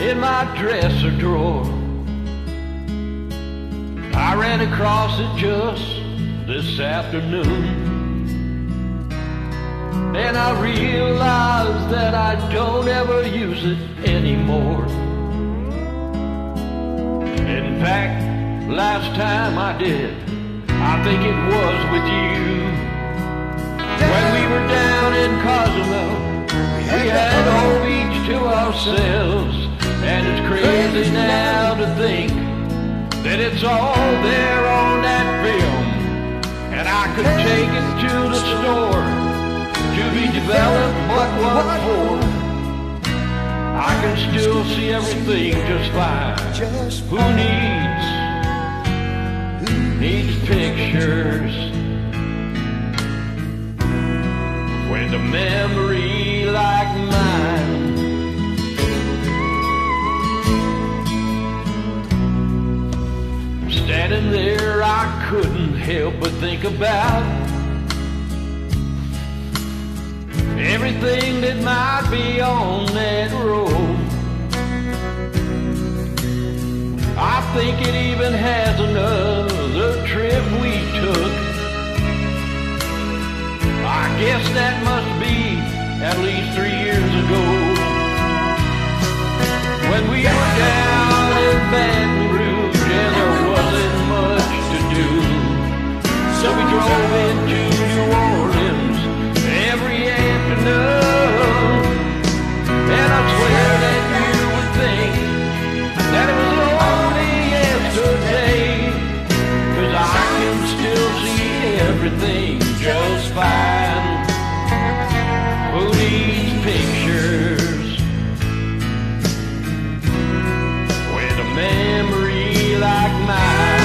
in my dresser drawer. I ran across it just this afternoon. And I realized that I don't ever use it anymore. In fact, last time I did, I think it was with you. When we were down in Cozumel, we had Old Beach to ourselves. Now to think that it's all there on that film. And I could take it to the store to be developed, but what for? I can still see everything just fine. Who needs, needs pictures? When the memory couldn't help but think about everything that might be on that road. I think it even has another trip we took. I guess that must be at least three years ago. When we Who needs pictures? With a memory like mine.